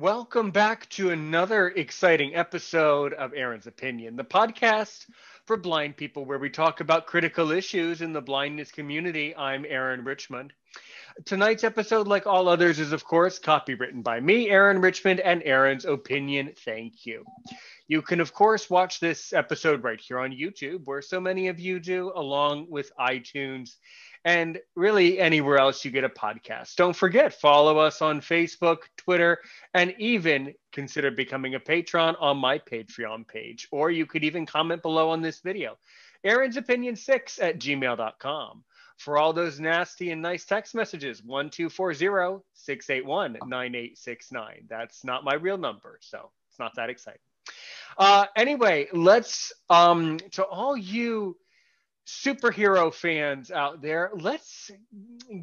Welcome back to another exciting episode of Aaron's Opinion, the podcast for blind people where we talk about critical issues in the blindness community. I'm Aaron Richmond. Tonight's episode, like all others, is of course copywritten by me, Aaron Richmond, and Aaron's Opinion. Thank you. You can, of course, watch this episode right here on YouTube, where so many of you do, along with iTunes and really anywhere else you get a podcast. Don't forget, follow us on Facebook, Twitter, and even consider becoming a patron on my Patreon page. Or you could even comment below on this video. Aaron's Opinion 6 at gmail.com. For all those nasty and nice text messages, 1240 681 9869. That's not my real number, so it's not that exciting. Uh, anyway, let's, um, to all you superhero fans out there, let's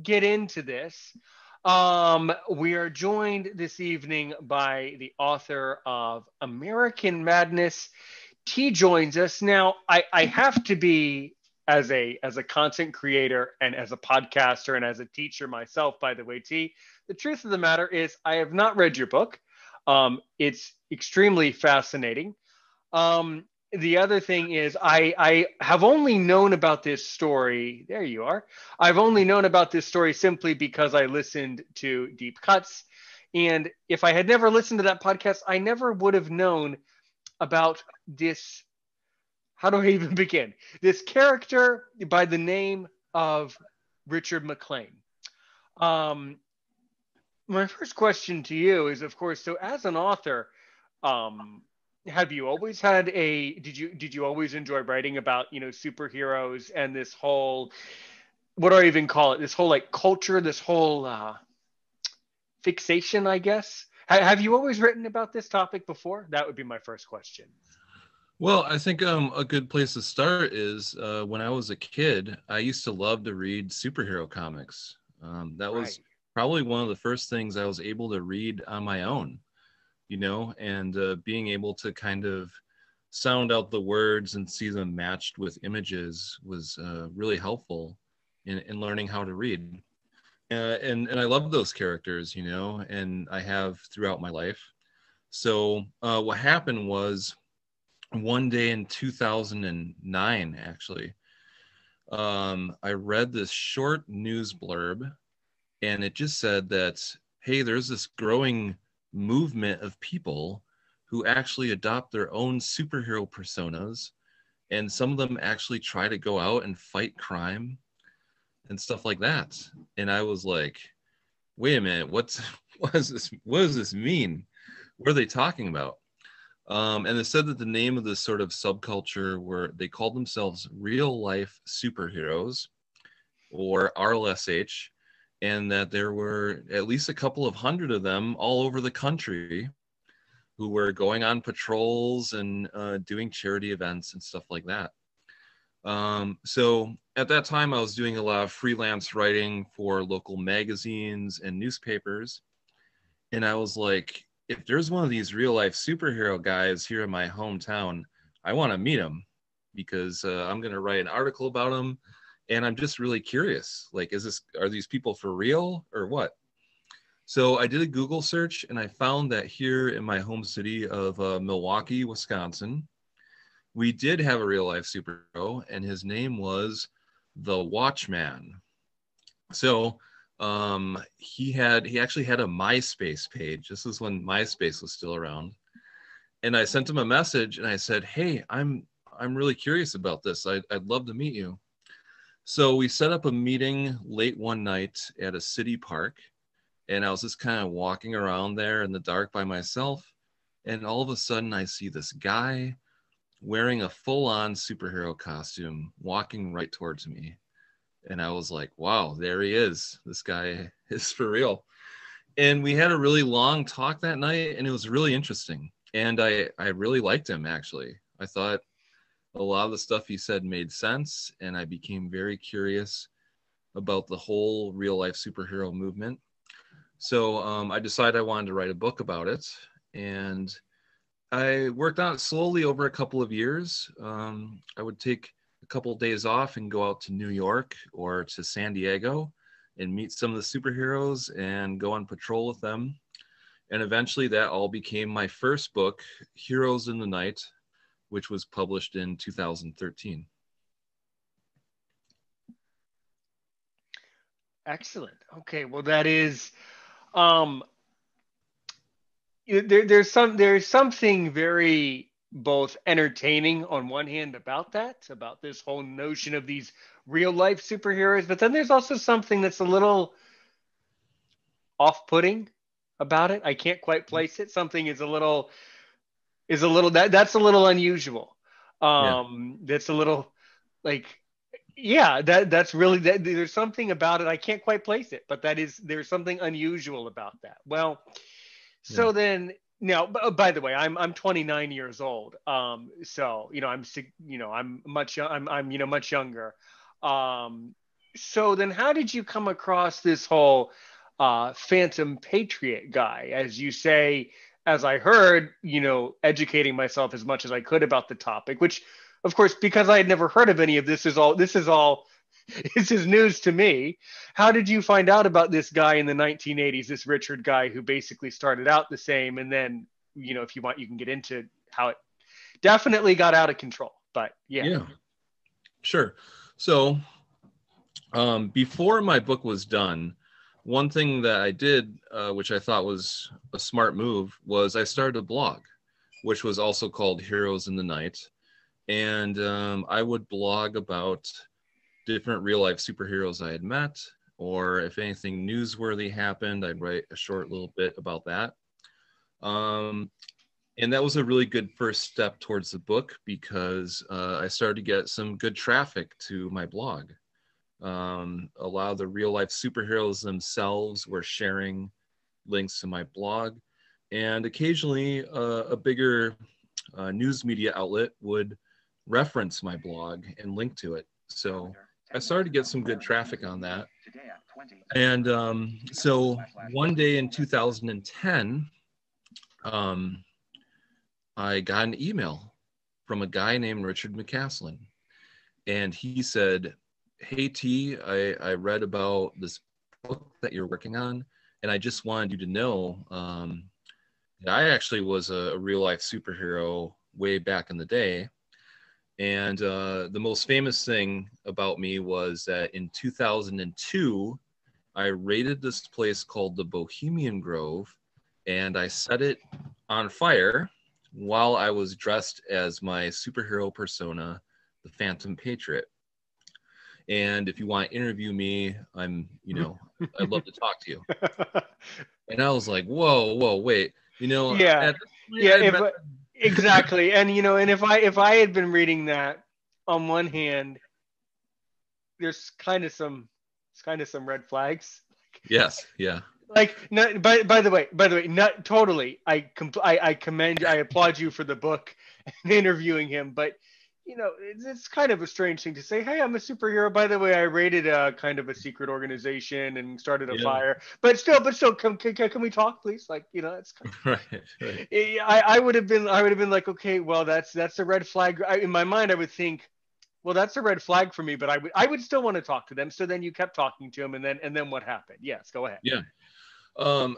get into this. Um, we are joined this evening by the author of American Madness. Tea joins us now. I, I have to be as a as a content creator and as a podcaster and as a teacher myself. By the way, Tea. The truth of the matter is, I have not read your book. Um, it's extremely fascinating. Um, the other thing is I, I have only known about this story. There you are. I've only known about this story simply because I listened to Deep Cuts. And if I had never listened to that podcast, I never would have known about this. How do I even begin? This character by the name of Richard McLean. Um, my first question to you is, of course, so as an author, um, have you always had a did you did you always enjoy writing about you know superheroes and this whole what do I even call it? This whole like culture this whole uh, fixation I guess? Have you always written about this topic before? That would be my first question. Well I think um, a good place to start is uh, when I was a kid I used to love to read superhero comics. Um, that was right. probably one of the first things I was able to read on my own you know, and uh, being able to kind of sound out the words and see them matched with images was uh, really helpful in, in learning how to read. Uh, and and I love those characters, you know, and I have throughout my life. So uh, what happened was one day in 2009, actually, um, I read this short news blurb, and it just said that hey, there's this growing movement of people who actually adopt their own superhero personas and some of them actually try to go out and fight crime and stuff like that. And i was like wait a minute what's what does this what does this mean? What are they talking about? Um, and they said that the name of this sort of subculture were they called themselves real life superheroes or rlsh and that there were at least a couple of hundred of them all over the country who were going on patrols and uh, doing charity events and stuff like that. Um, so at that time, I was doing a lot of freelance writing for local magazines and newspapers. And I was like, if there's one of these real life superhero guys here in my hometown, I want to meet him because uh, I'm going to write an article about him and i'm just really curious like is this are these people for real or what? So i did a google search and i found that here in my home city of uh, milwaukee wisconsin we did have a real life superhero and his name was the watchman. So um, he had he actually had a myspace page. This is when myspace was still around. And i sent him a message and i said hey i'm i'm really curious about this. I'd, I'd love to meet you so we set up a meeting late one night at a city park, and I was just kind of walking around there in the dark by myself. And all of a sudden, I see this guy wearing a full on superhero costume walking right towards me. And I was like, wow, there he is. This guy is for real. And we had a really long talk that night, and it was really interesting. And I, I really liked him, actually. I thought a lot of the stuff he said made sense, and I became very curious about the whole real life superhero movement. So um, I decided I wanted to write a book about it, and I worked on it slowly over a couple of years. Um, I would take a couple of days off and go out to New York or to San Diego and meet some of the superheroes and go on patrol with them. And eventually that all became my first book, Heroes in the Night, which was published in 2013. Excellent. Okay, well that is um there, there's some there's something very both entertaining on one hand about that, about this whole notion of these real life superheroes, but then there's also something that's a little off putting about it. I can't quite place it. Something is a little is a little that that's a little unusual. Um yeah. that's a little like yeah, that that's really that there's something about it. I can't quite place it, but that is there's something unusual about that. Well, so yeah. then now uh, by the way i'm i'm 29 years old um so you know i'm you know i'm much i'm i'm you know much younger um so then how did you come across this whole uh phantom patriot guy as you say as i heard you know educating myself as much as i could about the topic which of course because i had never heard of any of this is all this is all this is news to me. How did you find out about this guy in the 1980s, this Richard guy who basically started out the same, and then you know, if you want, you can get into how it definitely got out of control. But yeah, yeah, sure. So um, before my book was done, one thing that I did, uh, which I thought was a smart move, was I started a blog, which was also called Heroes in the Night, and um, I would blog about different real life superheroes I had met, or if anything newsworthy happened, I'd write a short little bit about that. Um, and that was a really good first step towards the book because uh, I started to get some good traffic to my blog. Um, a lot of the real life superheroes themselves were sharing links to my blog, and occasionally uh, a bigger uh, news media outlet would reference my blog and link to it. So I started to get some good traffic on that. And um, so one day in 2010, um, I got an email from a guy named Richard McCaslin. And he said, Hey Tea, I, I read about this book that you're working on, and I just wanted you to know um, I actually was a, a real life superhero way back in the day. And uh, the most famous thing about me was that in 2002, I raided this place called the Bohemian Grove and I set it on fire while I was dressed as my superhero persona, the Phantom Patriot. And if you want to interview me, I'm, you know, I'd love to talk to you. And I was like, whoa, whoa, wait, you know, yeah, yeah, if, exactly. And you know, and if I if I had been reading that, on one hand, there's kind of some, it's kind of some red flags. Yes, yeah like no, by by the way by the way not totally I, compl- I i commend i applaud you for the book and interviewing him but you know it's, it's, kind of a strange thing to say hey i'm a superhero. By the way i raided a kind of a secret organization and started a yeah. fire. But still but still can, can, can we talk please? Like you know it's kind of, right, right. I, I would have been i would have been like okay well that's that's a red flag. I, in my mind i would think well that's a red flag for me but i would i would still want to talk to them. So then you kept talking to him and then and then what happened? Yes go ahead. Yeah. Um,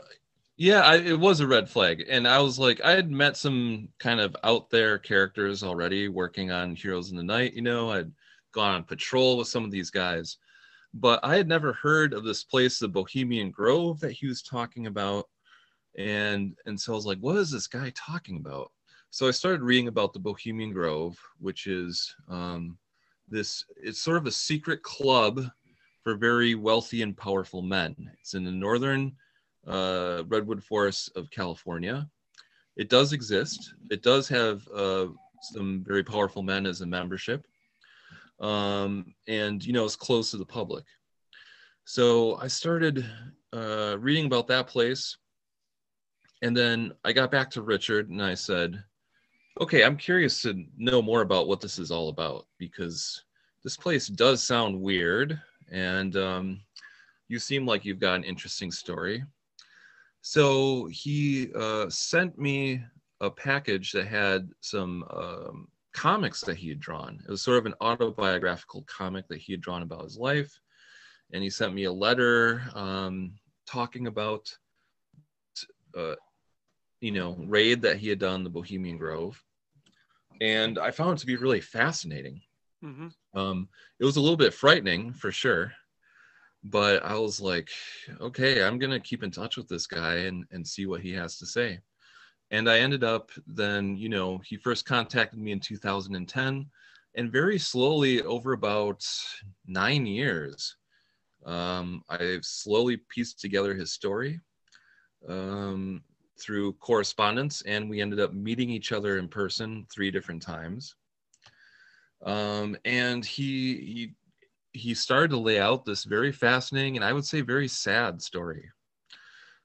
yeah, I, it was a red flag, and I was like, I had met some kind of out there characters already working on Heroes in the Night. You know, I'd gone on patrol with some of these guys, but I had never heard of this place, the Bohemian Grove, that he was talking about, and and so I was like, what is this guy talking about? So I started reading about the Bohemian Grove, which is um, this. It's sort of a secret club for very wealthy and powerful men. It's in the northern uh, redwood forests of California. It does exist. It does have uh, some very powerful men as a membership, um, and you know it's closed to the public. So I started uh, reading about that place, and then I got back to Richard and I said, "Okay, I'm curious to know more about what this is all about because this place does sound weird, and um, you seem like you've got an interesting story." So he uh, sent me a package that had some um, comics that he had drawn. It was sort of an autobiographical comic that he had drawn about his life. And he sent me a letter um, talking about uh, you know, raid that he had done the Bohemian Grove, and I found it to be really fascinating. Mm-hmm. Um, it was a little bit frightening for sure, but I was like, okay, I'm gonna keep in touch with this guy and and see what he has to say. And I ended up then, you know, he first contacted me in 2010, and very slowly over about nine years, um, I've slowly pieced together his story um, through correspondence, and we ended up meeting each other in person three different times. Um, and he he he started to lay out this very fascinating and I would say very sad story.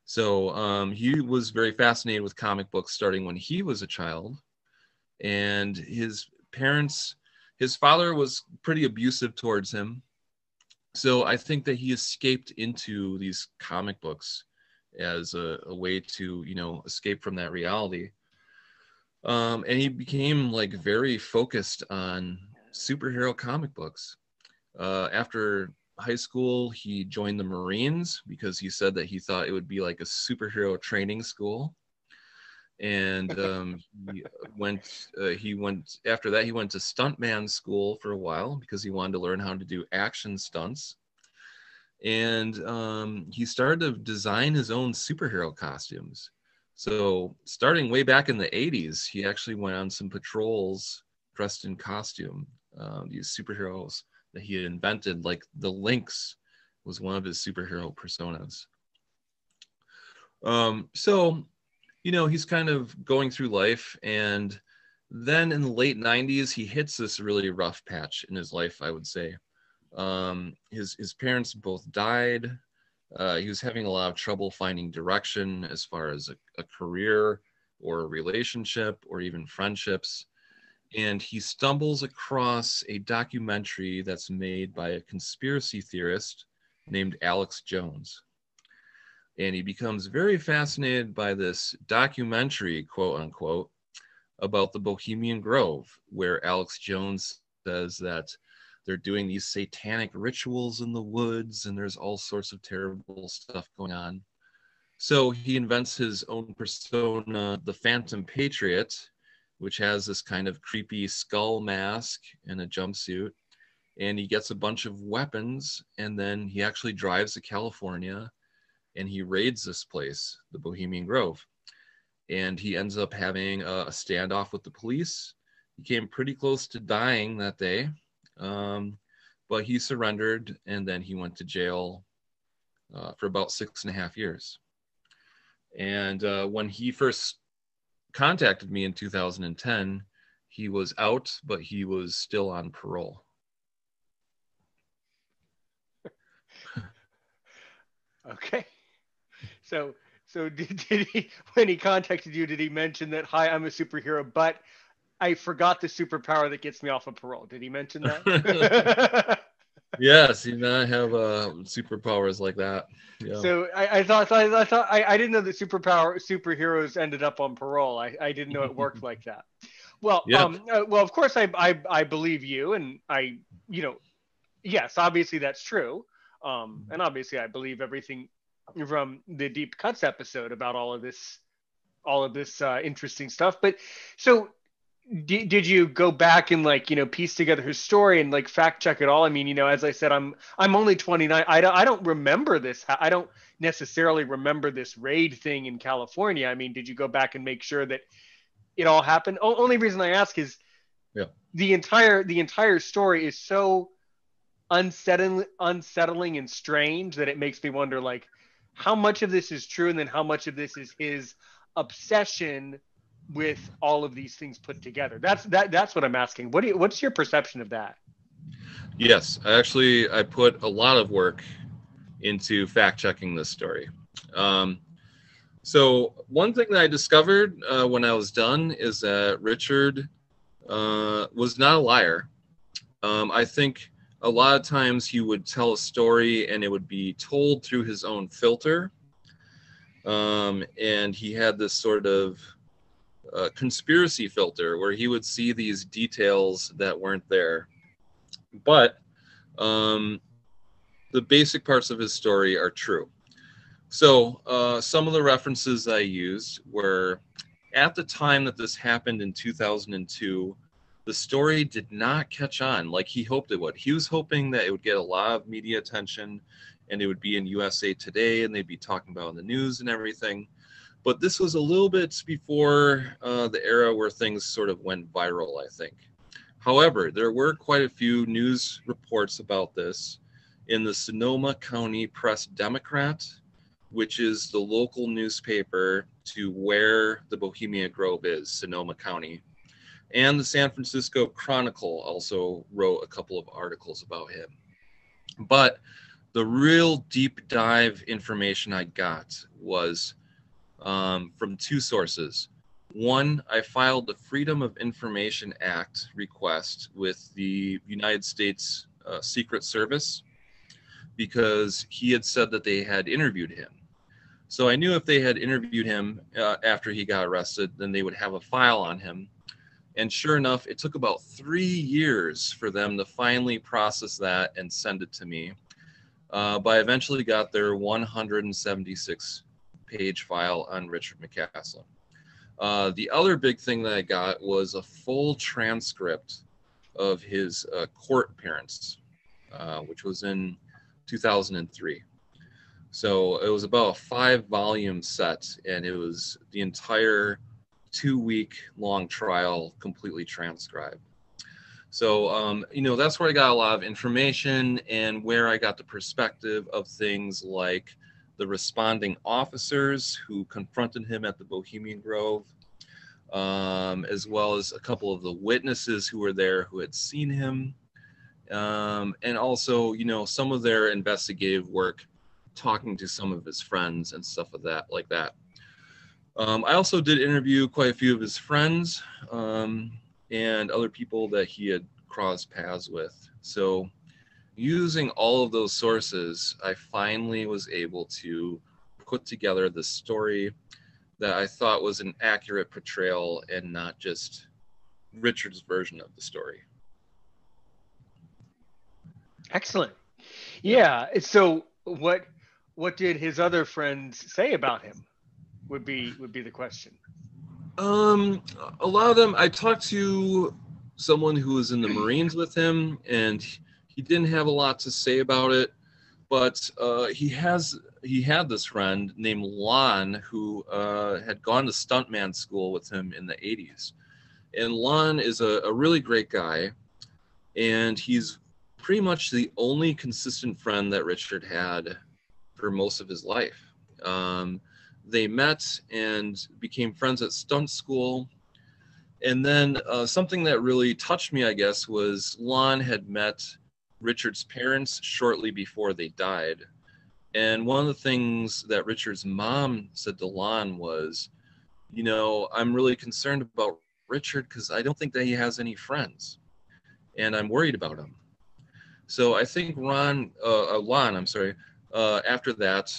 So um, he was very fascinated with comic books starting when he was a child, and his parents, his father was pretty abusive towards him. So I think that he escaped into these comic books as a, a way to, you know, escape from that reality. Um, and he became like very focused on superhero comic books. Uh, after high school, he joined the Marines because he said that he thought it would be like a superhero training school. And um, he went. Uh, he went after that. He went to stuntman school for a while because he wanted to learn how to do action stunts. And um, he started to design his own superhero costumes. So, starting way back in the 80s, he actually went on some patrols dressed in costume, uh, these superheroes that he had invented, like the Lynx was one of his superhero personas. Um, so, you know, he's kind of going through life. And then in the late 90s, he hits this really rough patch in his life, I would say. Um, his, his parents both died. Uh, he was having a lot of trouble finding direction as far as a, a career or a relationship or even friendships and he stumbles across a documentary that's made by a conspiracy theorist named Alex Jones. And he becomes very fascinated by this documentary, quote unquote, about the Bohemian Grove, where Alex Jones says that they're doing these satanic rituals in the woods and there's all sorts of terrible stuff going on. So he invents his own persona, the Phantom Patriot, which has this kind of creepy skull mask and a jumpsuit. And he gets a bunch of weapons, and then he actually drives to California and he raids this place, the Bohemian Grove. And he ends up having a, standoff with the police. He came pretty close to dying that day, um, but he surrendered and then he went to jail uh, for about six and a half years. And uh, when he first contacted me in 2010, he was out, but he was still on parole. okay. So, so did, did he, when he contacted you, did he mention that, hi, I'm a superhero, but I forgot the superpower that gets me off of parole? Did he mention that? yes, he not have uh, superpowers like that. Yeah. So I, I thought I, I thought I, I didn't know that superpower superheroes ended up on parole. I, I didn't know it worked like that. Well, um, uh, well, of course I, I I believe you, and I you know, yes, obviously that's true, um, and obviously I believe everything from the deep cuts episode about all of this all of this uh, interesting stuff. But so did, did you go back and like you know piece together his story and like fact check it all? I mean you know as i said i'm i'm only 29 i don't i don't remember this. I don't necessarily remember this raid thing in california. I mean did you go back and make sure that it all happened? O- only reason i ask is yeah. the entire the entire story is so unsettling unsettling and strange that it makes me wonder like how much of this is true and then how much of this is his obsession with all of these things put together? That's that that's what I'm asking. What do you, what's your perception of that? Yes, I actually, I put a lot of work into fact checking this story. Um, so one thing that I discovered uh, when I was done is that Richard uh, was not a liar. Um, I think a lot of times he would tell a story and it would be told through his own filter. Um, and he had this sort of uh, conspiracy filter where he would see these details that weren't there. But um, the basic parts of his story are true. So uh, some of the references I used were at the time that this happened in 2002, the story did not catch on like he hoped it would. He was hoping that it would get a lot of media attention and it would be in USA Today and they'd be talking about in the news and everything. But this was a little bit before uh, the era where things sort of went viral, I think. However, there were quite a few news reports about this in the Sonoma County Press Democrat, which is the local newspaper to where the Bohemia Grove is, Sonoma County. And the San Francisco Chronicle also wrote a couple of articles about him. But the real deep dive information I got was um, from two sources. One, I filed the Freedom of Information Act request with the United States uh, Secret Service because he had said that they had interviewed him. So I knew if they had interviewed him uh, after he got arrested, then they would have a file on him. And sure enough, it took about three years for them to finally process that and send it to me. Uh, but I eventually got their 176 page file on Richard McCaslin. Uh, the other big thing that I got was a full transcript of his uh, court appearance, uh, which was in 2003. So it was about a five volume set, and it was the entire two week long trial completely transcribed. So, um, you know, that's where I got a lot of information and where I got the perspective of things like the responding officers who confronted him at the Bohemian Grove, um, as well as a couple of the witnesses who were there who had seen him, um, and also, you know, some of their investigative work, talking to some of his friends and stuff of that, like that. Um, I also did interview quite a few of his friends um, and other people that he had crossed paths with. So using all of those sources, I finally was able to put together the story that I thought was an accurate portrayal and not just Richard's version of the story. Excellent. Yeah. So what what did his other friends say about him? Would be would be the question. Um, a lot of them. I talked to someone who was in the Marines with him, and he didn't have a lot to say about it, but uh, he has he had this friend named Lon who uh, had gone to stuntman school with him in the 80s, and Lon is a, a really great guy, and he's pretty much the only consistent friend that Richard had for most of his life. Um, they met and became friends at stunt school. And then uh, something that really touched me, I guess, was Lon had met Richard's parents shortly before they died. And one of the things that Richard's mom said to Lon was, you know, I'm really concerned about Richard because I don't think that he has any friends. And I'm worried about him. So I think Ron, uh, uh Lon, I'm sorry, uh, after that,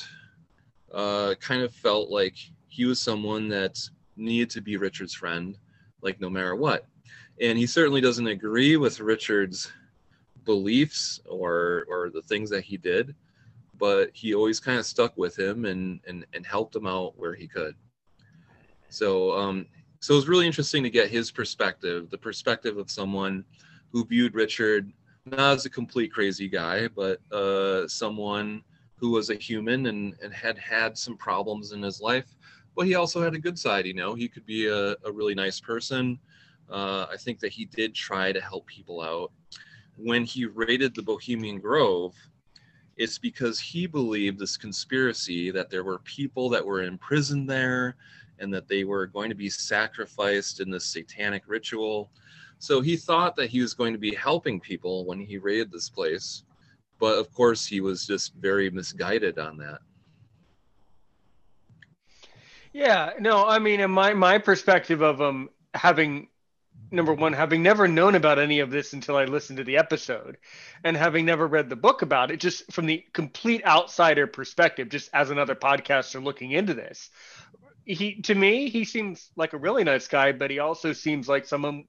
uh, kind of felt like he was someone that needed to be Richard's friend, like no matter what. And he certainly doesn't agree with Richard's beliefs or or the things that he did but he always kind of stuck with him and and, and helped him out where he could. So um so it was really interesting to get his perspective the perspective of someone who viewed richard not as a complete crazy guy but uh someone who was a human and and had had some problems in his life but he also had a good side you know? He could be a, a really nice person. Uh, I think that he did try to help people out when he raided the Bohemian Grove, it's because he believed this conspiracy that there were people that were imprisoned there and that they were going to be sacrificed in this satanic ritual. So he thought that he was going to be helping people when he raided this place. But of course, he was just very misguided on that. Yeah, no, I mean, in my my perspective of him having number one, having never known about any of this until I listened to the episode, and having never read the book about it, just from the complete outsider perspective, just as another podcaster looking into this, he to me he seems like a really nice guy, but he also seems like someone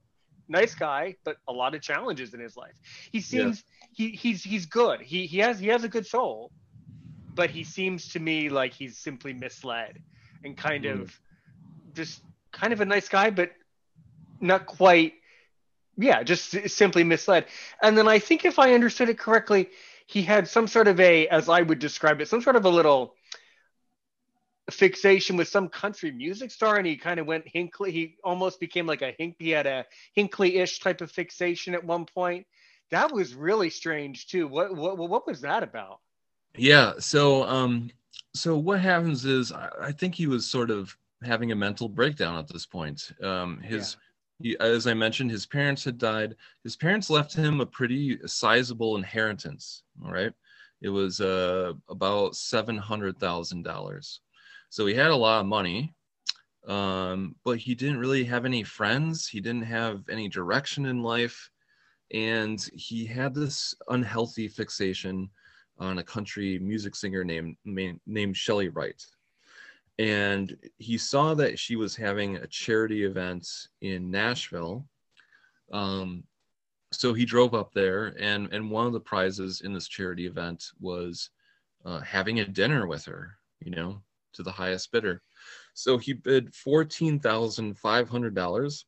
nice guy, but a lot of challenges in his life. He seems yeah. he he's he's good. He he has he has a good soul, but he seems to me like he's simply misled and kind Mm. of just kind of a nice guy, but not quite. Yeah, just simply misled. And then I think if I understood it correctly, he had some sort of a, as I would describe it, some sort of a little fixation with some country music star, and he kind of went Hinckley. He almost became like a Hink. He had a Hinckley-ish type of fixation at one point. That was really strange too. What what what was that about? Yeah. So, um, so what happens is, I, I think he was sort of having a mental breakdown at this point. Um, his, he, as I mentioned, his parents had died. His parents left him a pretty sizable inheritance. All right, it was uh, about seven hundred thousand dollars. So he had a lot of money, um, but he didn't really have any friends. He didn't have any direction in life, and he had this unhealthy fixation on a country music singer named named Chely Wright. And he saw that she was having a charity event in Nashville. Um, so he drove up there, and and one of the prizes in this charity event was uh, having a dinner with her. You know, to the highest bidder. So he bid fourteen thousand five hundred dollars.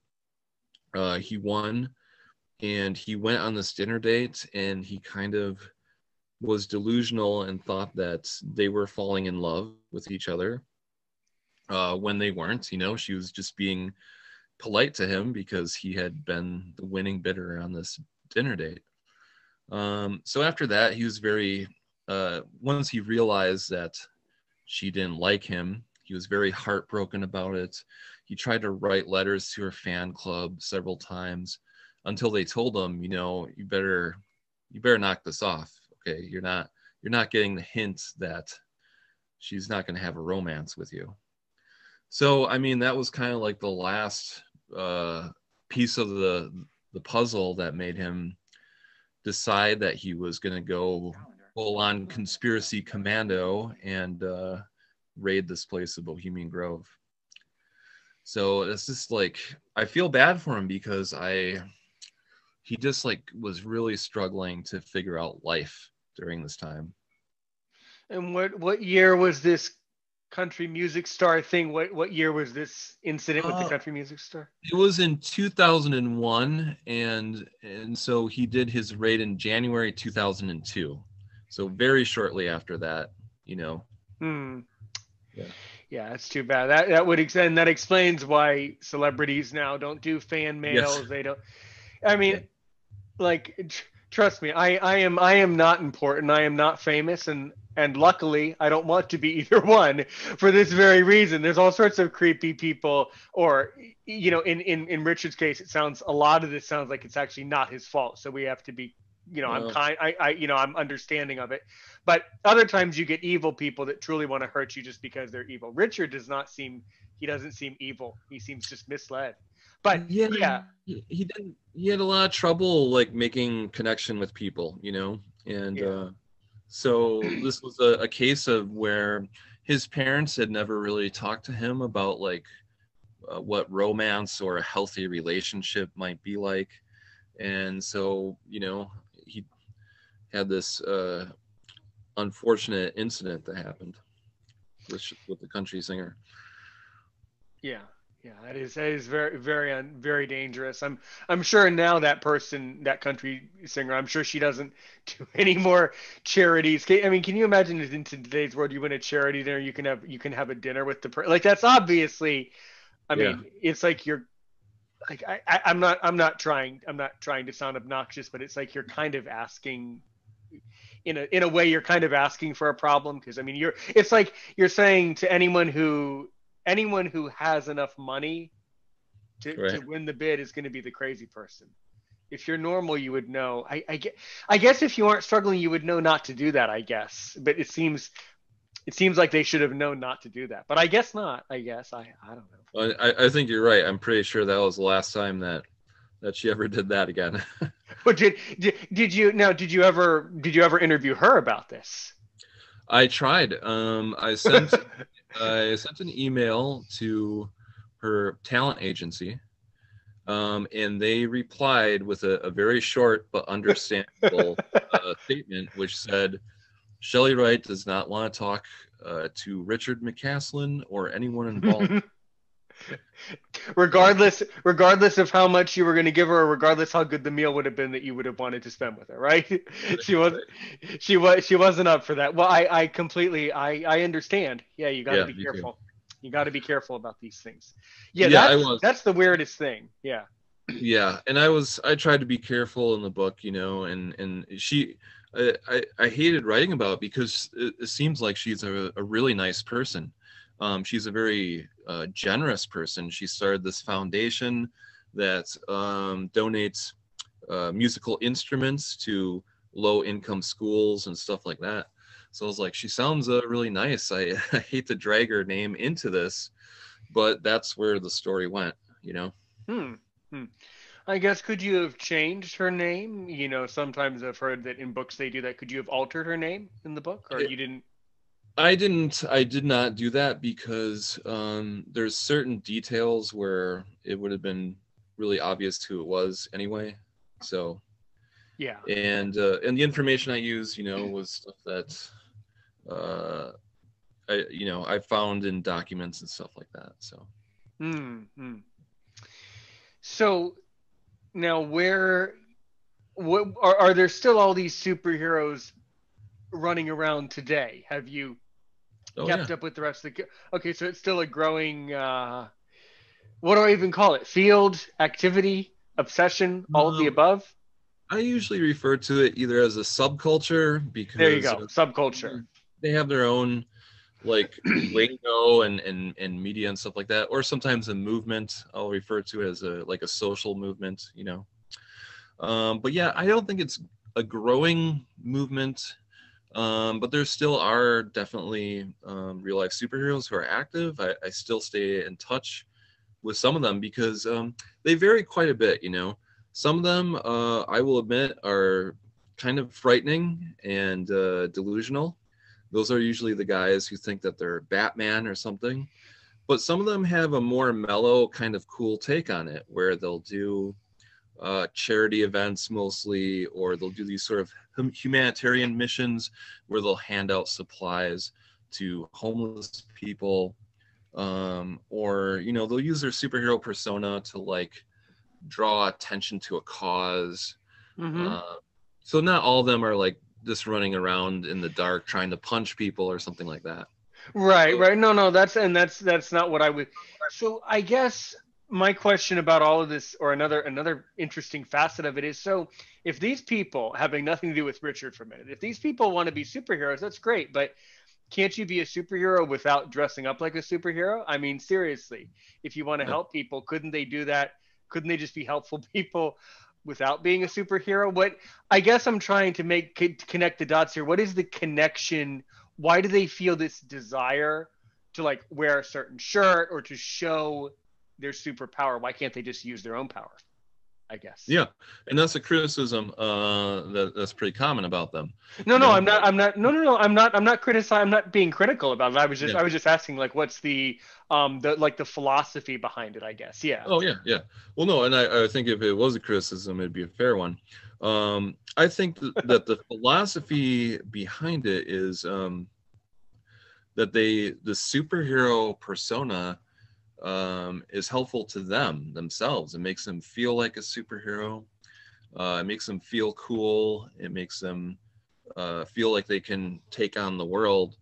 Uh, he won, and he went on this dinner date, and he kind of was delusional and thought that they were falling in love with each other uh, when they weren't. You know, she was just being polite to him because he had been the winning bidder on this dinner date. Um, so after that, he was very, uh, once he realized that she didn't like him, he was very heartbroken about it. He tried to write letters to her fan club several times until they told him, you know, you better, you better knock this off okay you're not you're not getting the hint that she's not going to have a romance with you so i mean that was kind of like the last uh, piece of the the puzzle that made him decide that he was going to go full on conspiracy commando and uh, raid this place of bohemian grove so it's just like i feel bad for him because i he just like was really struggling to figure out life during this time. And what what year was this country music star thing? What what year was this incident with the Uh, country music star? It was in 2001 and and so he did his raid in January 2002. So very shortly after that, you know. Hmm. Yeah. Yeah, that's too bad. That that would extend. That explains why celebrities now don't do fan mails. Yes. They don't. I mean, Yeah. like, trust me, I I am I am not important. I am not famous, and and luckily I don't want to be either one for this very reason. There's all sorts of creepy people, or you know, in in in Richard's case, it sounds a lot of this sounds like it's actually not his fault. So we have to be you know, I'm kind, I, I, you know, I'm understanding of it. But other times you get evil people that truly want to hurt you just because they're evil. Richard does not seem, he doesn't seem evil. He seems just misled. But yeah, yeah, he, he didn't he had a lot of trouble like making connection with people you know? And Yeah. uh so this was a, a case of where his parents had never really talked to him about like uh, what romance or a healthy relationship might be like. And so you know he had this uh unfortunate incident that happened with, with the country singer. Yeah, yeah, that is that is very very un, very dangerous. I'm I'm sure now that person, that country singer, I'm sure she doesn't do any more charities. Can- I mean, can you imagine in today's world, you win a charity dinner, you can have you can have a dinner with the person. Like that's obviously, I Yeah. mean, it's like you're like I, I I'm not I'm not trying I'm not trying to sound obnoxious, but it's like you're kind of asking in a in a way you're kind of asking for a problem because I mean you're it's like you're saying to anyone who anyone who has enough money to, to win the bid is going to be the crazy person. If you're normal, you would know. I, I get. I guess if you aren't struggling, you would know not to do that. I guess, but it seems, it seems like they should have known not to do that. But I guess not. I guess I. I don't know. Well, I, I think you're right. I'm pretty sure that was the last time that that she ever did that again. But did, did did you now? Did you ever did you ever interview her about this? I tried. Um, I sent I sent an email to her talent agency, um, and they replied with a, a very short but understandable uh, statement, which said, Chely Wright does not want to talk uh, to Richard McCaslin or anyone involved. regardless regardless of how much you were going to give her or regardless how good the meal would have been that you would have wanted to spend with her right? She was she was she wasn't up for that. Well i i completely i i understand. Yeah you got to yeah, be careful too. you got to be careful about these things. Yeah, yeah that's, that's the weirdest thing. Yeah. Yeah and i was i tried to be careful in the book you know and and she i i, I hated writing about because it, it seems like she's a, a really nice person um, she's a very uh, generous person. She started this foundation that um, donates uh, musical instruments to low income schools and stuff like that. So I was like, she sounds uh, really nice. I, I hate to drag her name into this, but that's where the story went, you know? Hmm. hmm. I guess could you have changed her name? You know, sometimes I've heard that in books they do that. Could you have altered her name in the book, or it, you didn't? I didn't. I did not do that because um, there's certain details where it would have been really obvious who it was anyway. So yeah. And uh, and the information I used, you know, was stuff that uh, I you know I found in documents and stuff like that. So. Hmm. So now where what are, are there still all these superheroes running around today? Have you oh, kept yeah. up with the rest of the. Okay, so it's still a growing. Uh, what do I even call it? Field activity, obsession, all um, of the above. I usually refer to it either as a subculture because there you go, subculture. They have their own like lingo and, and and media and stuff like that, or sometimes a movement. I'll refer to it as a like a social movement, you know. Um, but yeah, I don't think it's a growing movement um, but there still are definitely um, real life superheroes who are active. I, I, still stay in touch with some of them because um, they vary quite a bit. You know, some of them uh, I will admit are kind of frightening and uh, delusional. Those are usually the guys who think that they're Batman or something. But some of them have a more mellow, kind of cool take on it, where they'll do uh, charity events mostly, or they'll do these sort of humanitarian missions where they'll hand out supplies to homeless people, um, or you know they'll use their superhero persona to like draw attention to a because mm-hmm. uh, so not all of them are like just running around in the dark trying to punch people or something like that. Right, right. No, no, that's and that's that's not what I would. So I guess my question about all of this or another another interesting facet of it is so if these people having nothing to do with richard for a minute if these people want to be superheroes that's great but can't you be a superhero without dressing up like a superhero? I mean seriously if you want to help people couldn't they do that? Couldn't they just be helpful people without being a superhero? What i guess i'm trying to make to connect the dots here. What is the connection? Why do they feel this desire to like wear a certain shirt or to show their superpower, why can't they just use their own power? I guess. Yeah, and that's a criticism uh, that, that's pretty common about them. No, no, I'm not. I'm not. No, no, no. I'm not. I'm not criticizing. I'm not being critical about it. I was just. Yeah. I was just asking, like, what's the um the like the philosophy behind it? I guess. Yeah. Oh yeah, yeah. Well, no, and I, I think if it was a criticism, it'd be a fair one. Um, I think th- that the philosophy behind it is um, that they the superhero persona um, is helpful to them themselves. It makes them feel like a superhero. Uh, it makes them feel cool. It makes them uh, feel like they can take on the world.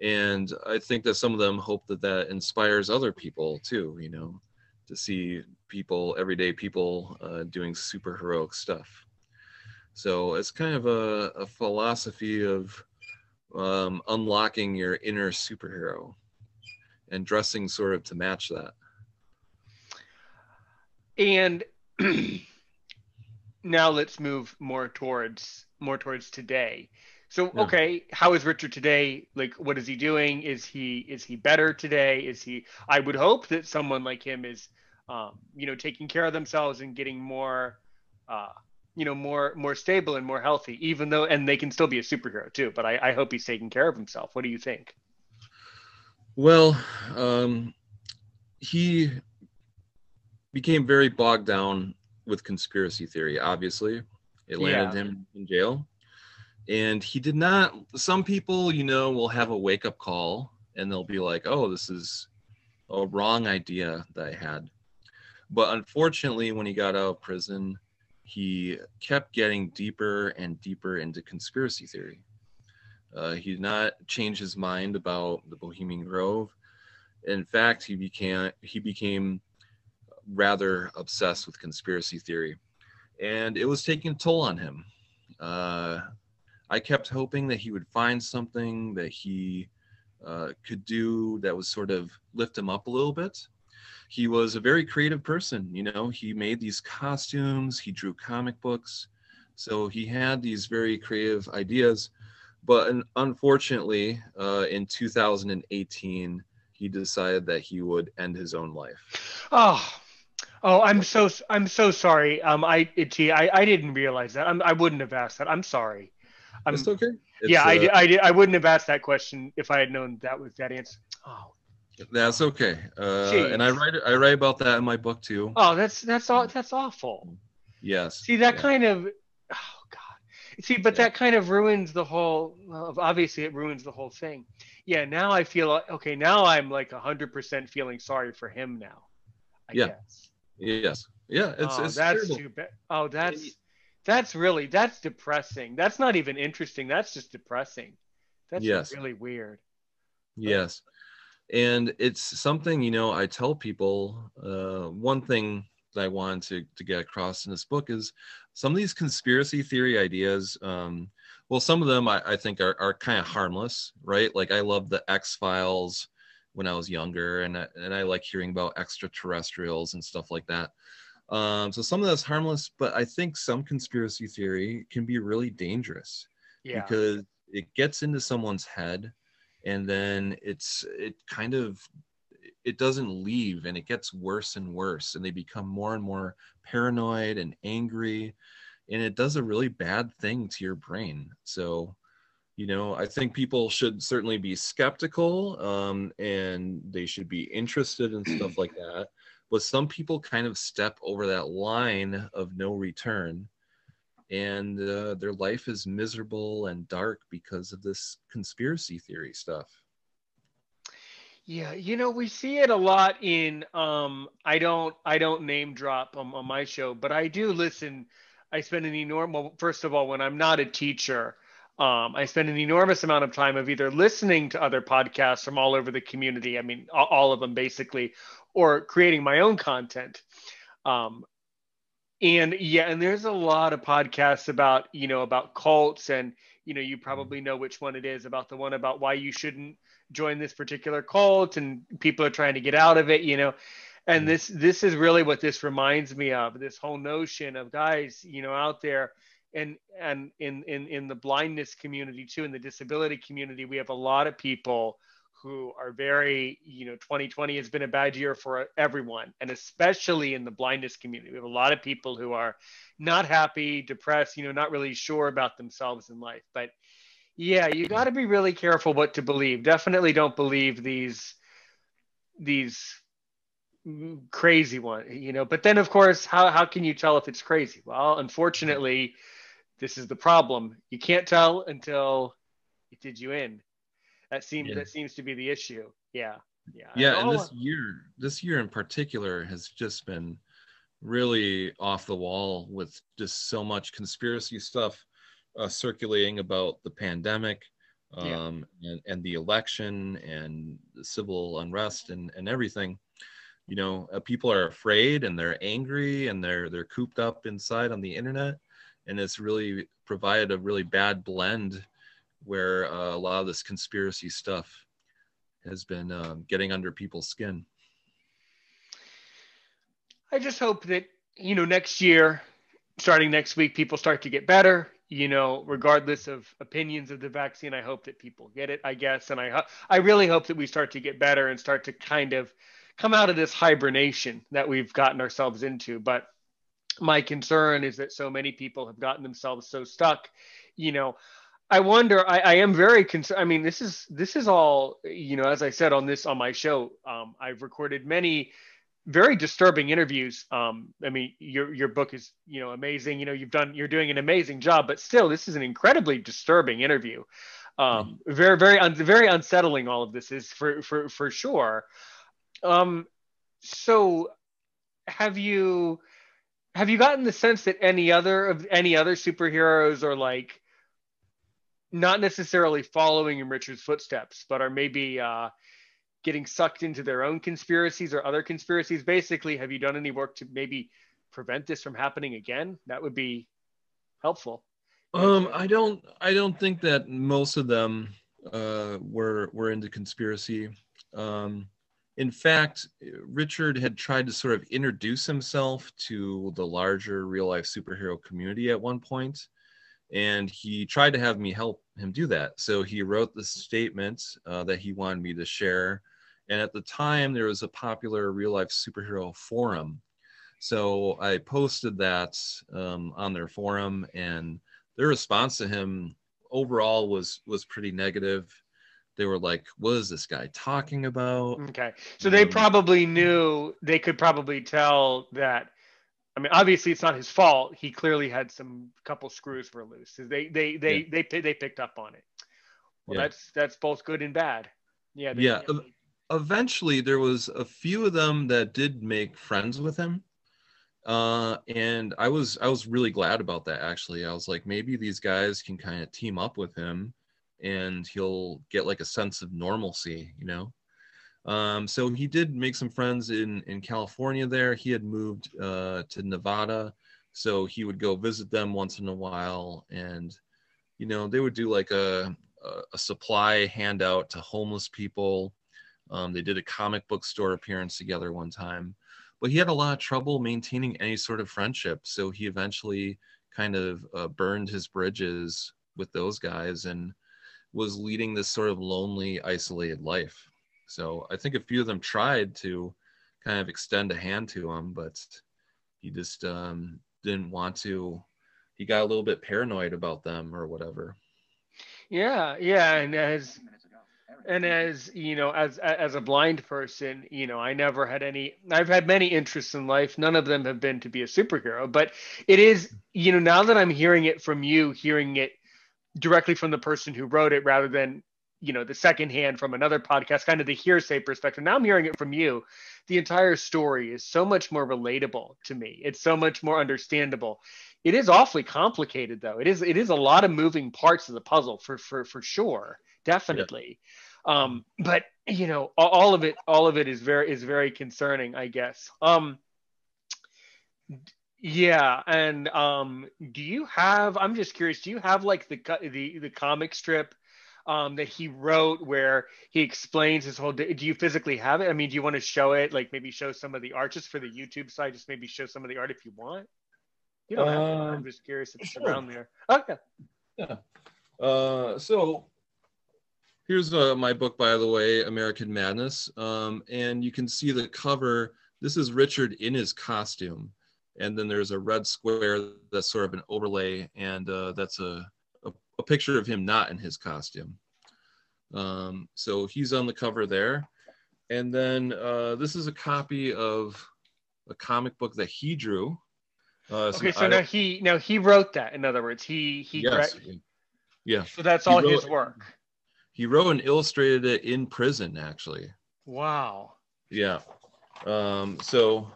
And I think that some of them hope that that inspires other people too, you know, to see people, everyday people uh, doing super heroic stuff. So it's kind of a, a philosophy of um, unlocking your inner superhero and dressing sort of to match that. And now let's move more towards more towards today. So yeah. okay, how is Richard today? Like what is he doing? Is he is he better today? Is he I would hope that someone like him is um, you know, taking care of themselves and getting more uh, you know, more more stable and more healthy, even though and they can still be a superhero too. But I, I hope he's taking care of himself. What do you think? Well, um, he became very bogged down with conspiracy theory. Obviously, it landed yeah. him in jail. and he did not. Some people, you know, will have a wake up call and they'll be like, "Oh, this is a wrong idea that I had." But unfortunately, when he got out of prison, he kept getting deeper and deeper into conspiracy theory. Uh, he did not change his mind about the Bohemian Grove. In fact, he became he became rather obsessed with conspiracy theory, and it was taking a toll on him. Uh, I kept hoping that he would find something that he uh, could do that was sort of lift him up a little bit. He was a very creative person, you know. He made these costumes, he drew comic books, so he had these very creative ideas. But unfortunately, uh, in 2018, he decided that he would end his own life. Oh, oh, I'm so I'm so sorry. Um, I it, I, I didn't realize that. I'm, I wouldn't have asked that. I'm sorry. I'm, it's okay. It's, yeah, I, uh, I, did, I wouldn't have asked that question if I had known that was that answer. Oh, that's okay. Uh, and I write I write about that in my book too. Oh, that's that's all that's awful. Yes. See that yeah. kind of. See, but yeah. that kind of ruins the whole. Obviously, it ruins the whole thing. Yeah. Now I feel okay. Now I'm like hundred percent feeling sorry for him now. I yeah. Guess. Yes. Yeah. It's, oh, it's that's terrible. too bad. Oh, that's that's really that's depressing. That's not even interesting. That's just depressing. That's yes. really weird. Yes. And it's something, you know, I tell people uh, one thing that I wanted to, to get across in this book is some of these conspiracy theory ideas. Um, well, some of them I, I think are, are kind of harmless, right? Like I love the X Files when I was younger, and I, and I like hearing about extraterrestrials and stuff like that. Um, so some of that's harmless, but I think some conspiracy theory can be really dangerous yeah. because it gets into someone's head and then it's it kind of it doesn't leave and it gets worse and worse and they become more and more paranoid and angry and it does a really bad thing to your brain. So you know i think people should certainly be skeptical um, and they should be interested in stuff like that but some people kind of step over that line of no return and uh, their life is miserable and dark because of this conspiracy theory stuff yeah you know we see it a lot in um i don't i don't name drop on, on my show but i do listen i spend an enormous well, first of all when i'm not a teacher um, I spend an enormous amount of time of either listening to other podcasts from all over the community. I mean, all of them basically, or creating my own content. Um, and yeah, and there's a lot of podcasts about, you know, about cults and, you know, you probably know which one it is about the one about why you shouldn't join this particular cult and people are trying to get out of it, you know. And mm-hmm. this this is really what this reminds me of, this whole notion of guys, you know, out there and and in in in the blindness community too, in the disability community, we have a lot of people who are very, you know, 2020 has been a bad year for everyone, and especially in the blindness community. We have a lot of people who are not happy, depressed, you know, not really sure about themselves in life. But yeah, you got to be really careful what to believe. Definitely don't believe these these crazy one, you know. But then, of course, how how can you tell if it's crazy? Well, unfortunately, this is the problem. You can't tell until it did you in. That seems yeah. that seems to be the issue. Yeah. Yeah. Yeah. And oh. this year, this year in particular has just been really off the wall with just so much conspiracy stuff uh, circulating about the pandemic um, yeah. and, and the election and the civil unrest and, and everything you know uh, people are afraid and they're angry and they're they're cooped up inside on the internet and it's really provided a really bad blend where uh, a lot of this conspiracy stuff has been um, getting under people's skin. I just hope that you know next year, starting next week, people start to get better. You know, regardless of opinions of the vaccine, I hope that people get it. I guess, and I I really hope that we start to get better and start to kind of come out of this hibernation that we've gotten ourselves into. But my concern is that so many people have gotten themselves so stuck. You know, I wonder. I, I am very concerned. I mean, this is this is all you know. As I said on this on my show, um, I've recorded many very disturbing interviews. Um, I mean, your your book is you know amazing. You know, you've done you're doing an amazing job, but still, this is an incredibly disturbing interview. Um, mm. Very very un- very unsettling. All of this is for for for sure. Um, so, have you have you gotten the sense that any other of any other superheroes are like not necessarily following in Richard's footsteps, but are maybe uh, getting sucked into their own conspiracies or other conspiracies. Basically, have you done any work to maybe prevent this from happening again? That would be helpful. Um, I don't. I don't think that most of them uh, were were into conspiracy. Um, in fact, Richard had tried to sort of introduce himself to the larger real life superhero community at one point, and he tried to have me help him do that. So he wrote the statement uh, that he wanted me to share and at the time, there was a popular real life superhero forum. So I posted that um, on their forum, and their response to him overall was was pretty negative. They were like, "What is this guy talking about?" Okay, so they um, probably knew. They could probably tell that. I mean, obviously, it's not his fault. He clearly had some couple screws were loose. They they they yeah. they, they picked up on it. Well, yeah. that's that's both good and bad. Yeah. They, yeah eventually there was a few of them that did make friends with him. Uh, and i was i was really glad about that actually. I was like maybe these guys can kind of team up with him and he'll get like a sense of normalcy you know? Um, so he did make some friends in in california there. He had moved uh, to nevada. So he would go visit them once in a while and you know they would do like a a, a supply handout to homeless people um, they did a comic book store appearance together one time, but he had a lot of trouble maintaining any sort of friendship. So he eventually kind of uh, burned his bridges with those guys and was leading this sort of lonely, isolated life. So I think a few of them tried to kind of extend a hand to him, but he just um, didn't want to. He got a little bit paranoid about them or whatever. Yeah, yeah, and as and as you know as as a blind person you know i never had any i've had many interests in life. None of them have been to be a superhero but it is you know now that i'm hearing it from you hearing it directly from the person who wrote it rather than you know the second hand from another podcast kind of the hearsay perspective now i'm hearing it from you. The entire story is so much more relatable to me. It's so much more understandable. It is awfully complicated though. It is it is a lot of moving parts of the puzzle for for for sure. Definitely. yeah. Um, but you know, all of it, all of it is very is very concerning, I guess. Um, yeah, and um, do you have? I'm just curious. Do you have like the the the comic strip um, that he wrote where he explains his whole? Do you physically have it? I mean, do you want to show it? Like maybe show some of the art just for the YouTube side. Just maybe show some of the art if you want. You don't have to. I'm um, just curious if it's sure. around there. Okay. Yeah. Uh, so Here's uh, my book, by the way, American Madness. Um, and you can see the cover. This is Richard in his costume. And then there's a red square that's sort of an overlay. And uh, that's a, a, a, picture of him not in his costume. Um, so he's on the cover there. And then uh, this is a copy of a comic book that he drew. Uh, okay, so now he now he wrote that. In other words, he he. Yes. Yeah. So that's all his work. He wrote and illustrated it in prison, actually. Wow. Yeah. Um, so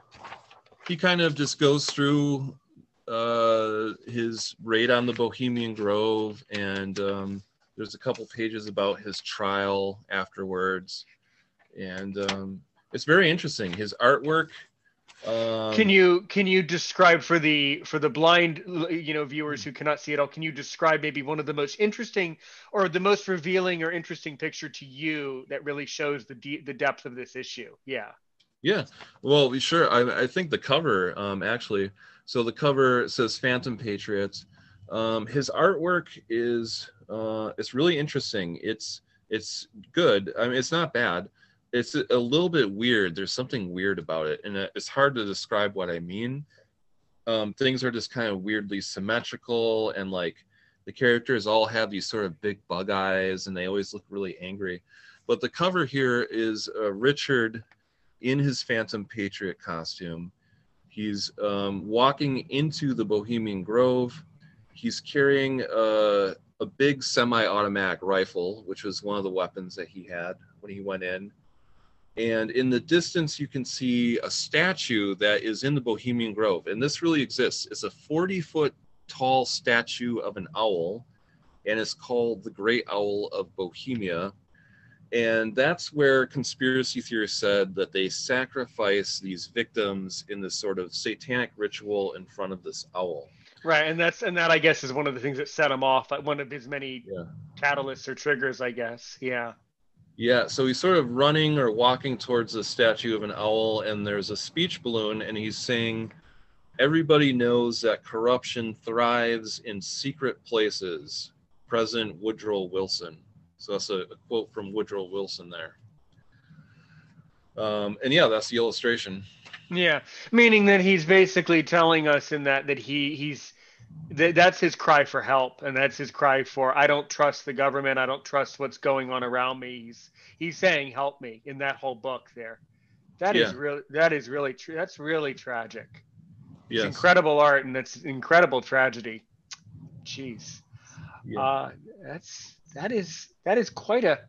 he kind of just goes through uh, his raid on the Bohemian Grove, and um, there's a couple pages about his trial afterwards, and um, it's very interesting. His artwork um, can you can you describe for the for the blind you know viewers who cannot see it all? Can you describe maybe one of the most interesting or the most revealing or interesting picture to you that really shows the de- the depth of this issue? Yeah. Yeah. Well, sure. I, I think the cover um, actually. So the cover says Phantom Patriots. Um, his artwork is uh, it's really interesting. It's it's good. I mean, it's not bad it's a little bit weird. There's something weird about it, and it's hard to describe what I mean. Um, things are just kind of weirdly symmetrical, and like the characters all have these sort of big bug eyes, and they always look really angry. But the cover here is uh, Richard in his Phantom Patriot costume. He's um, walking into the Bohemian Grove. He's carrying a, a big semi automatic rifle, which was one of the weapons that he had when he went in. And in the distance, you can see a statue that is in the Bohemian Grove. And this really exists. It's a 40 foot tall statue of an owl, and it's called the Great Owl of Bohemia. And that's where conspiracy theorists said that they sacrifice these victims in this sort of satanic ritual in front of this owl. Right, and that's and that I guess is one of the things that set him off, like one of his many yeah. catalysts or triggers, I guess. Yeah. Yeah, so he's sort of running or walking towards the statue of an owl, and there's a speech balloon, and he's saying, Everybody knows that corruption thrives in secret places. President Woodrow Wilson. So that's a, a quote from Woodrow Wilson there. Um, and yeah, that's the illustration. Yeah, meaning that he's basically telling us in that that he he's that that's his cry for help and that's his cry for i don't trust the government i don't trust what's going on around me he's he's saying help me in that whole book there That yeah. is really that is really true that's really tragic yes. it's incredible art and it's incredible tragedy jeez yeah. uh that's that is that is quite a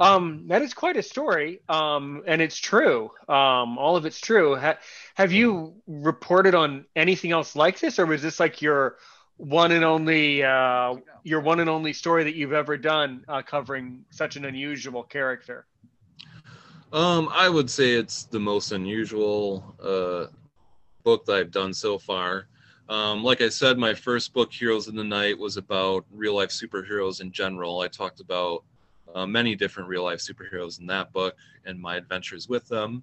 um, that is quite a story, um, and it's true. Um, all of it's true. Ha- have you reported on anything else like this, or was this like your one and only uh, your one and only story that you've ever done uh, covering such an unusual character? Um, I would say it's the most unusual uh, book that I've done so far. Um, like I said, my first book, Heroes in the Night, was about real life superheroes in general. I talked about uh, many different real life superheroes in that book and my adventures with them.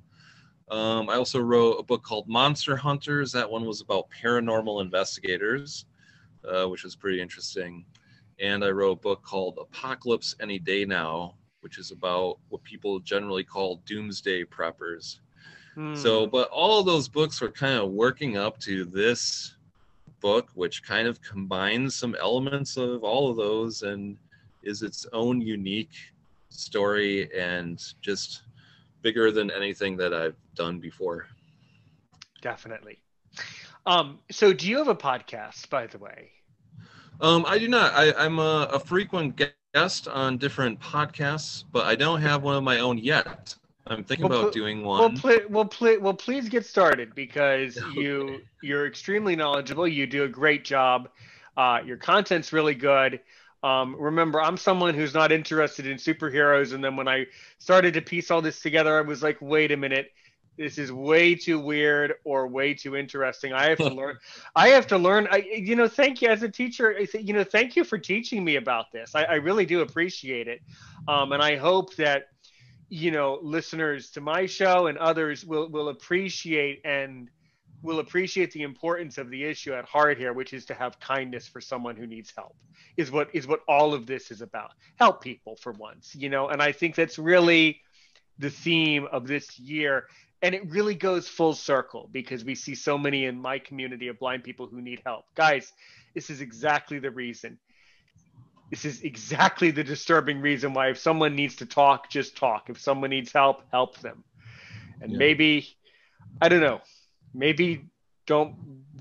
Um, I also wrote a book called Monster Hunters. That one was about paranormal investigators, uh, which was pretty interesting. And I wrote a book called Apocalypse Any Day Now, which is about what people generally call doomsday preppers. Hmm. So, but all of those books were kind of working up to this book, which kind of combines some elements of all of those and is its own unique story and just bigger than anything that I've done before. Definitely. Um, so do you have a podcast, by the way? Um, I do not. I, I'm a, a frequent guest on different podcasts, but I don't have one of my own yet. I'm thinking well, about pl- doing one. Well, pl- well, pl- well, please get started because okay. you you're extremely knowledgeable. You do a great job. Uh, your content's really good. Um, remember, I'm someone who's not interested in superheroes, and then when I started to piece all this together, I was like, wait a minute, this is way too weird or way too interesting. I have to learn. I have to learn. I, you know, thank you as a teacher. You know, thank you for teaching me about this. I, I really do appreciate it, um, and I hope that you know listeners to my show and others will will appreciate and will appreciate the importance of the issue at heart here, which is to have kindness for someone who needs help. Is what is what all of this is about. Help people for once, you know. And I think that's really the theme of this year. And it really goes full circle because we see so many in my community of blind people who need help. Guys, this is exactly the reason. This is exactly the disturbing reason why if someone needs to talk, just talk. If someone needs help, help them. And yeah. maybe I don't know maybe don't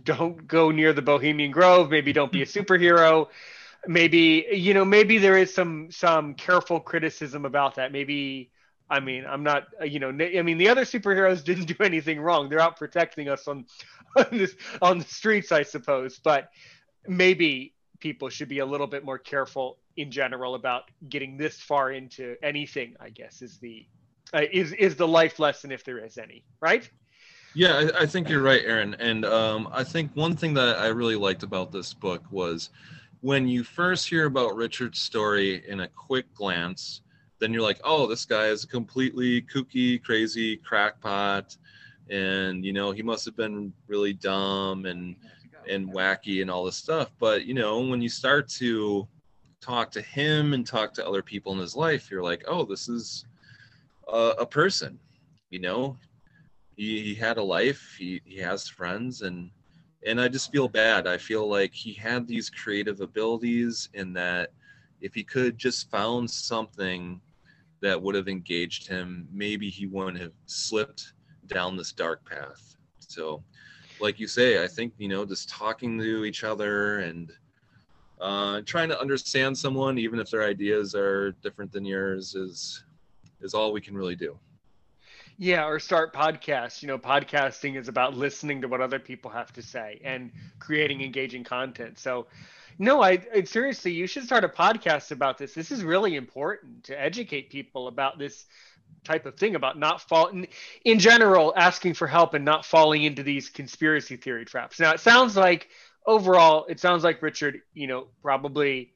don't go near the Bohemian Grove. Maybe don't be a superhero. Maybe you know maybe there is some some careful criticism about that. Maybe I mean I'm not you know I mean the other superheroes didn't do anything wrong. They're out protecting us on on, this, on the streets, I suppose. But maybe people should be a little bit more careful in general about getting this far into anything. I guess is the uh, is is the life lesson if there is any, right? Yeah, I, I, think you're right, Aaron. And um, I think one thing that I really liked about this book was when you first hear about Richard's story in a quick glance, then you're like, oh, this guy is a completely kooky, crazy crackpot. And, you know, he must have been really dumb and and wacky and all this stuff. But, you know, when you start to talk to him and talk to other people in his life, you're like, oh, this is a, a person, you know, he, he had a life he, he has friends and and i just feel bad i feel like he had these creative abilities in that if he could just found something that would have engaged him, maybe he wouldn't have slipped down this dark path. So, like you say, I think you know, just talking to each other and uh, trying to understand someone, even if their ideas are different than yours, is is all we can really do. Yeah, or start podcasts. You know, podcasting is about listening to what other people have to say and creating engaging content. So, no, I, I, seriously, you should start a podcast about this. This is really important to educate people about this type of thing about not falling in general asking for help and not falling into these conspiracy theory traps. Now, it sounds like overall it sounds like Richard, you know, probably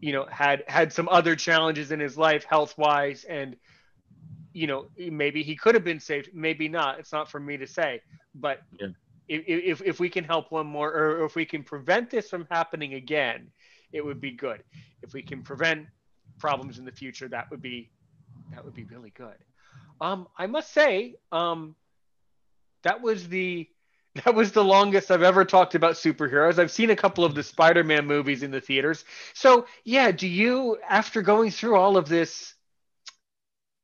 you know had had some other challenges in his life health-wise and you know maybe he could have been saved maybe not it's not for me to say but yeah if, if we can help one more or if we can prevent this from happening again it would be good if we can prevent problems in the future that would be that would be really good um i must say um that was the that was the longest I've ever talked about superheroes. I've seen a couple of the Spider-Man movies in the theaters. So, yeah, do you after going through all of this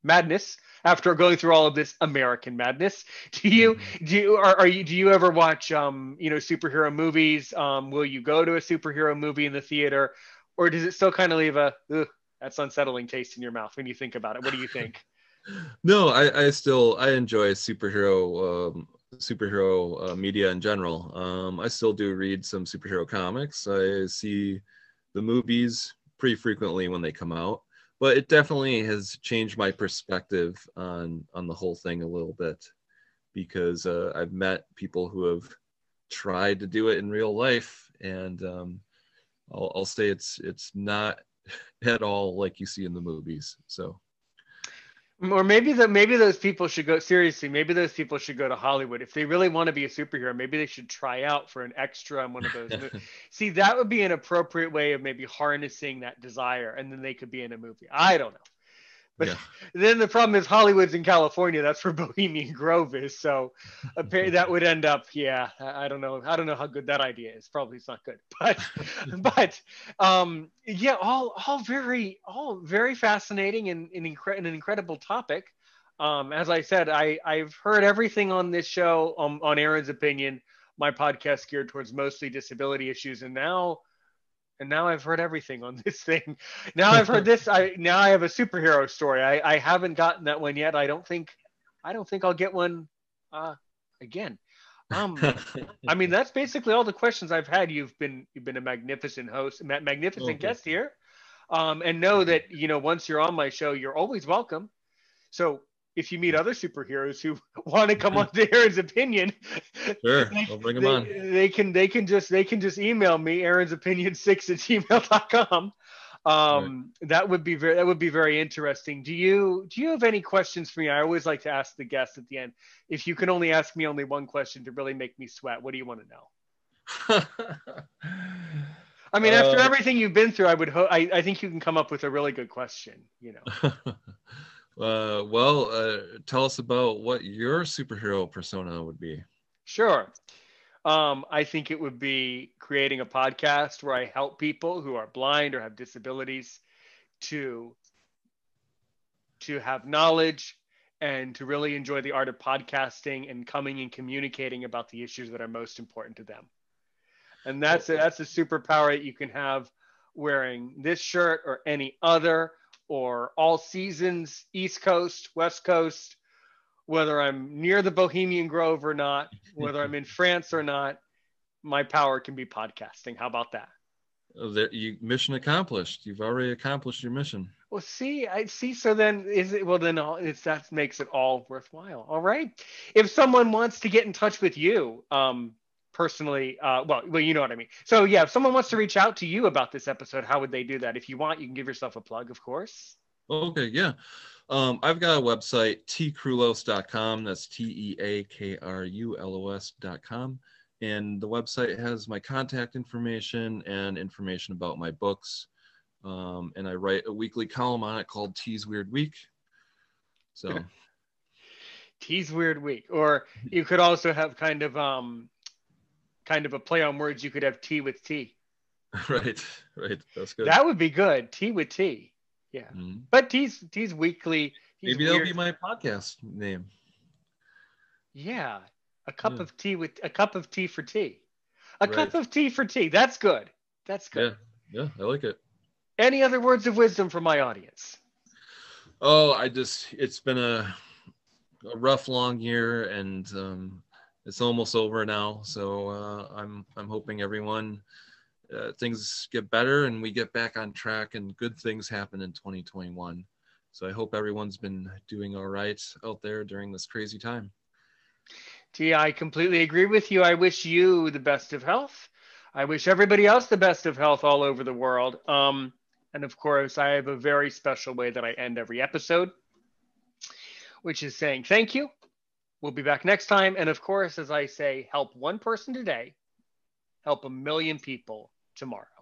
madness, after going through all of this American madness. Do you mm-hmm. do you are, are you do you ever watch um you know superhero movies? Um, will you go to a superhero movie in the theater, or does it still kind of leave a that's unsettling taste in your mouth when you think about it? What do you think? no, I, I still I enjoy superhero um, superhero uh, media in general. Um, I still do read some superhero comics. I see the movies pretty frequently when they come out but it definitely has changed my perspective on on the whole thing a little bit because uh, I've met people who have tried to do it in real life, and um, I'll, I'll say it's it's not at all like you see in the movies. So or maybe that maybe those people should go seriously maybe those people should go to hollywood. If they really want to be a superhero maybe they should try out for an extra on one of those see that would be an appropriate way of maybe harnessing that desire and then they could be in a movie. I don't know but yeah. then the problem is Hollywood's in California. That's where Bohemian Grove is. So that would end up, yeah. I don't know. I don't know how good that idea is. Probably it's not good. But but um, yeah, all all very all very fascinating and, and, incre- and an incredible topic. Um, as I said, I I've heard everything on this show um, on Aaron's opinion. My podcast geared towards mostly disability issues, and now and now I've heard everything on this thing. Now I've heard this. I now I have a superhero story. I, I haven't gotten that one yet. I don't think I don't think I'll get one uh, again. Um, I mean that's basically all the questions I've had. You've been you've been a magnificent host, magnificent okay. guest here, um, and know that you know once you're on my show, you're always welcome. So if you meet other superheroes who want to come on to Aaron's opinion, sure, they, I'll bring them they, on. They can they can just they can just email me Aaron's opinion six at gmail.com. Um, right. that would be very that would be very interesting. Do you do you have any questions for me? I always like to ask the guests at the end. If you can only ask me only one question to really make me sweat, what do you want to know? I mean, after uh, everything you've been through, I would hope I, I think you can come up with a really good question. You know. Uh, well, uh, tell us about what your superhero persona would be. Sure. Um, I think it would be creating a podcast where I help people who are blind or have disabilities to to have knowledge and to really enjoy the art of podcasting and coming and communicating about the issues that are most important to them. And that's a, that's a superpower that you can have wearing this shirt or any other or all seasons, East Coast, West Coast, whether I'm near the Bohemian Grove or not, whether I'm in France or not, my power can be podcasting. How about that? Oh, there, you mission accomplished. You've already accomplished your mission. Well, see, I see. So then, is it well? Then all, it's that makes it all worthwhile. All right. If someone wants to get in touch with you, um, personally uh, well well you know what i mean. So yeah if someone wants to reach out to you about this episode how would they do that? If you want you can give yourself a plug of course. Okay yeah. Um, i've got a website teakrulos.com that's t-e-a-k-r-u-l-o-s.com and the website has my contact information and information about my books. Um, and i write a weekly column on it called Tea's weird week. So. Tea's weird week. Or you could also have kind of um kind of a play on words, you could have tea with tea. Right, right. That's good. That would be good. Tea with tea. Yeah. Mm-hmm. But Tea's Tea's weekly. Maybe that'll be my podcast name. Yeah. A cup yeah. of tea with a cup of tea for tea. A right. cup of tea for tea. That's good. That's good. Yeah. Yeah, I like it. Any other words of wisdom for my audience? Oh, I just it's been a a rough long year and um it's almost over now. So uh, I'm I'm hoping everyone uh, things get better and we get back on track and good things happen in 2021. So I hope everyone's been doing all right out there during this crazy time. Tea, I completely agree with you. I wish you the best of health. I wish everybody else the best of health all over the world. Um, and of course, I have a very special way that I end every episode, which is saying thank you. We'll be back next time. And of course, as I say, help one person today, help a million people tomorrow.